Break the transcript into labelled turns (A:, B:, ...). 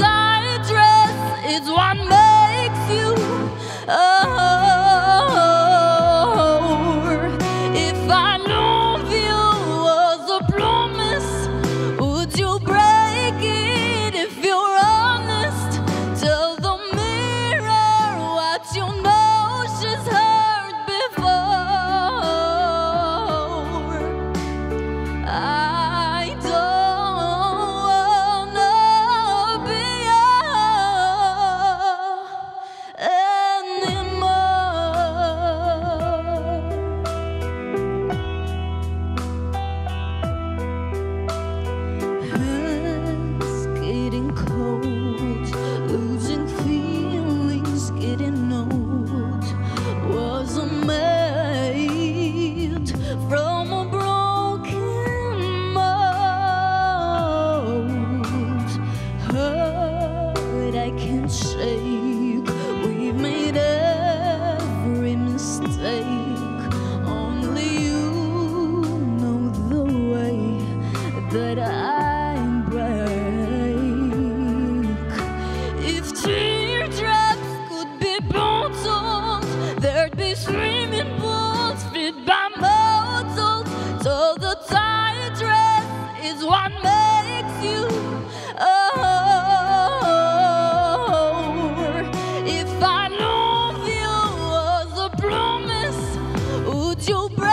A: side dress, it's one more. Say. you break.